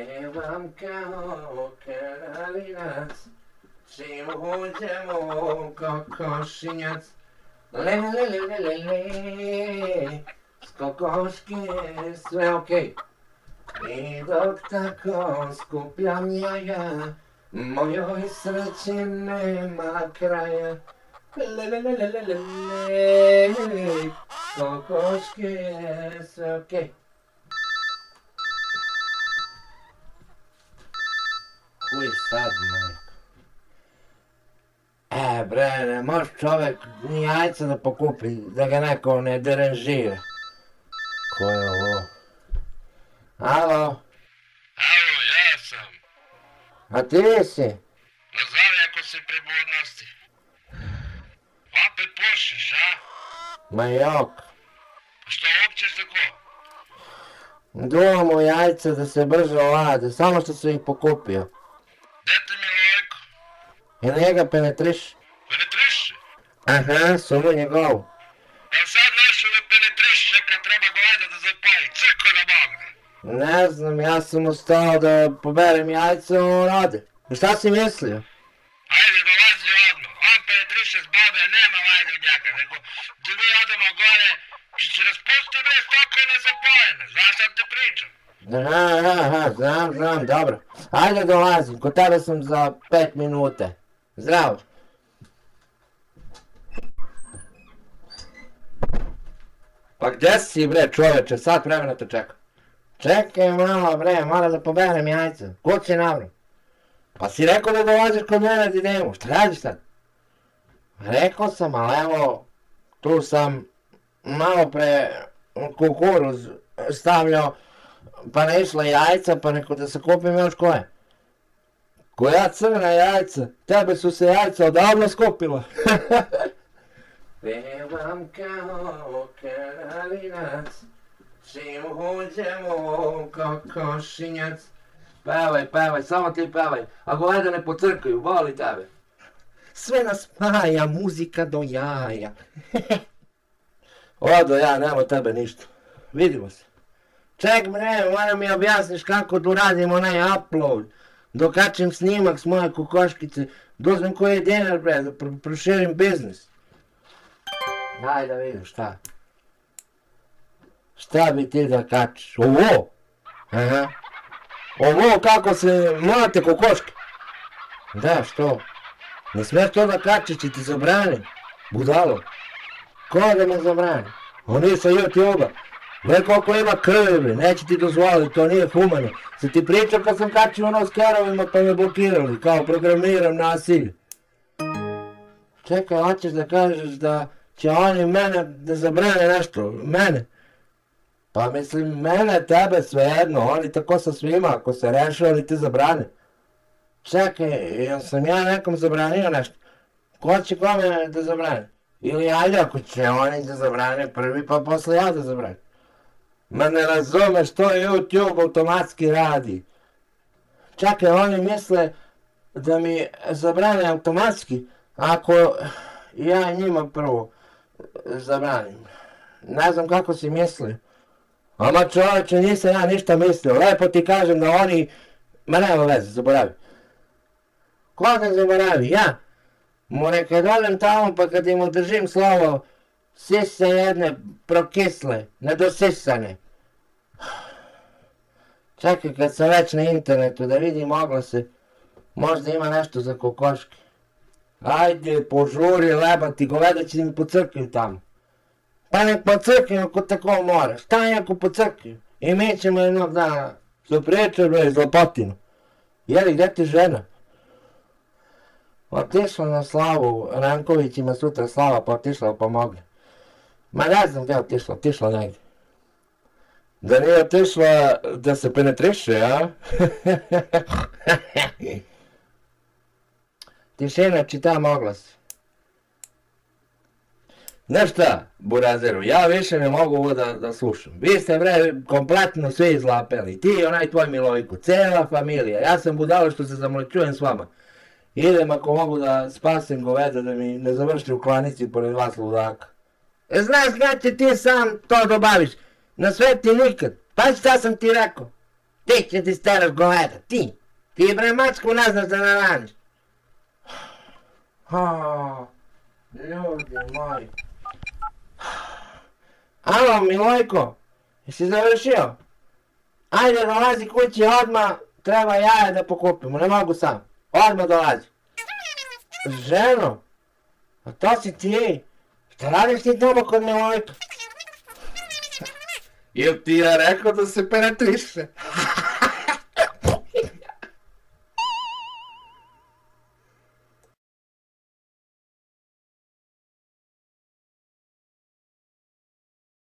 Llevan cabo caralinas, si huyamo cocosinas. Le, le, le, le, le, le, skokošky sve okej. Okay. I dok tako skupljam jaja, mojoj sreći nema kraja. Le, le, le, le, le, le, le, skokošky sve okej. Okay. Kuj sad, majko? E, bre, ne može čovjek ni jajca da pokupi, da ga neko ne deranžira. Ko je ovo? Alo, Alo, ja sam. a ti si? Nazovi ako si pri budnosti. Opet pušiš, a? Ma jok, Što općeš za ko? duvam u jajca da se brže olade, samo što sam ih pokupio. I njega penetriš? Penetriši? Aha, sumu njegovu. Pa sad nešto da penetriši kad treba gleda da zapaji. Crko da bogne. Ne znam, ja sam ustao da poberem jajca, on. Šta si mislio? Ajde, dolazi odmah. On penetriše s babe, nema vajde od njega, nego da mi odemo gore, či će raspusti bez toko nezapojene. Znaš šta ti pričam? Aha, aha, znam, znam, dobro. Ajde dolazim, kod tebe sam za pet minuta. Zdravo. Pa gdje si bre čoveče, sat vremena te čekam. Čekaj malo bre, mora da poberem jajca. Kući navro. Pa si rekao da dolaziš kod mene da idemo, šta radiš sad? Rekao sam, ali evo, tu sam malo pre kukuruz stavljao, pa ne išla jajca, pa neko da se kupim još koje. Koja crna jajca? Tebe su se jajca odavno skupila. Pevam kao kralinac, čim uđemo kokošinjac. Pevaj, pevaj, samo ti pevaj. Ako vede ne pocrkaju, voli tebe. Sve nas spaja, muzika do jaja. Odo ja, nema tebe ništa. Vidimo se. Ček bre, moram mi objasniš kako da uradim onaj upload. Dokačim snimak s moje kokoškice, dozmem koji je dinar bre, da pro- proširim biznis. Daj da vidim šta. Šta bi ti da kačiš? Ovo? Aha. Ovo kako se mlate kokoške? Da, što? Ne smiješ to da kačiš, će ti zabranim. Budalo. Ko da me zabrani? On nije sa YouTube-a. Gle koliko ima krvi, neće ti dozvoliti, to nije humano. Se ti pričao kad sam kačio ono s kerovima pa me blokirali, kao programiram nasilje. Čekaj, hoćeš da kažeš da će oni mene da zabrane nešto, mene? Pa mislim, mene, tebe, svejedno, oni tako sa svima, ako se reše, oni ti zabrane. Čekaj, jel sam ja nekom zabranio nešto? Ko će kome da zabrane? Ili ajde ako će oni da zabrane prvi, pa posle ja da zabranim. Ma ne razumeš, to YouTube automatski radi. Čekaj, oni misle da mi zabrane automatski, ako ja njima prvo zabranim. Ne znam kako si mislio. Ama čovječe, nisam ja ništa mislio. Lepo ti kažem da oni... Ma nema veze, zaboravi. Ko da zaboravi? Ja? More kad odem tamo pa kad im održim slovo, sise jedne prokisle, nedosisane. Čekaj, kad sam već na internetu da vidim oglase, možda ima nešto za kokoške. Ajde, požuri, lebati, goveda će mi pocrkaju tamo. Pa nek pocrkaju ako tako mora. Šta je ako pocrkaju? I mi ćemo jednog dana se pričati, bre, zlopotinu. Jeli, gdje ti žena? Otišla na slavu, Ranković ima sutra slava, pa otišla pomogli. Ma ne znam gdje je otišla, otišla negdje. Da nije otišla da se penetriše, a? Tišina, čitam oglas. Znaš šta, Burazeru, ja više ne mogu ovo da, da slušam. Vi ste bre kompletno svi izlapeli. Ti onaj tvoj Milojko, cela familija. Ja sam budalo što se zamlećujem s vama. Idem ako mogu da spasim goveda da mi ne završi u klanici pored vas ludaka. E, znaš će ti sam to dobaviš? Na sve ti nikad. Pa šta sam ti rekao? Ti će ti steraš goveda, ti. Ti bre mačku ne znaš da naraniš. Ha, ljudi moji. Alo, Milojko, jesi završio? Ajde, dolazi kući odmah, treba jaja da pokupimo, ne mogu sam. Odmah dolazi. Ženo, a to si ti? Šta radiš ti tamo kod Milojka? Jel ti ja rekao da se penetriše?